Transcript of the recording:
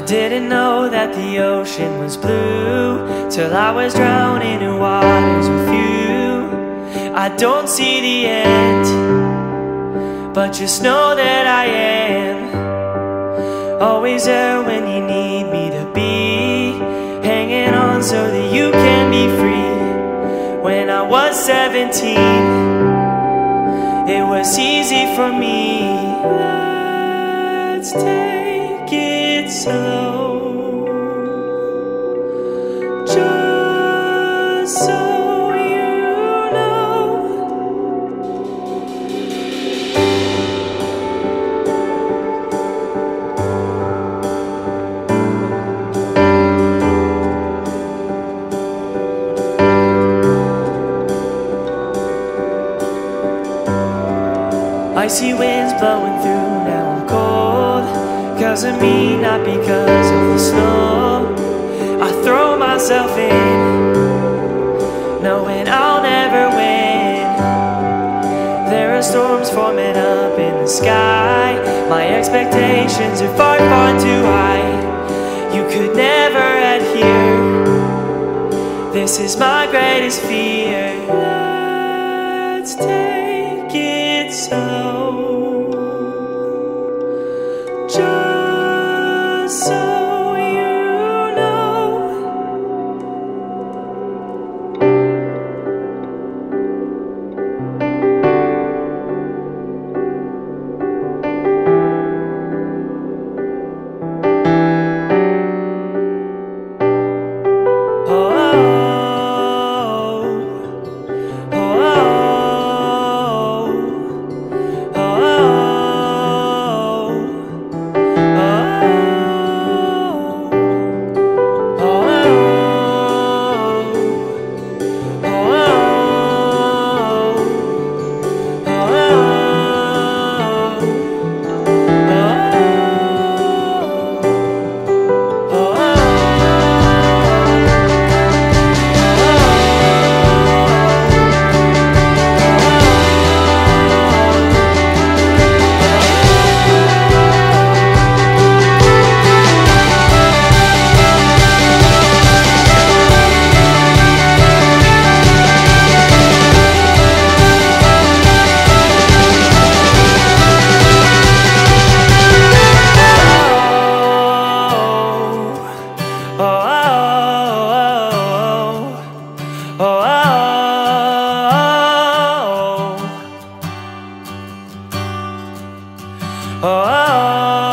didn't know that the ocean was blue till I was drowning in waters with you. I don't see the end, but just know that I am always there when you need me to be, hanging on so that you can be free. When I was 17, it was easy for me. Let's take it slow. Just so. Icy winds blowing through, now I'm. Cause of me, not because of the snow. I throw myself in, knowing I'll never win. There are storms forming up in the sky. My expectations are far, far too high. You could never adhere. This is my greatest fear. Let's take it slow. So Oh, oh, oh.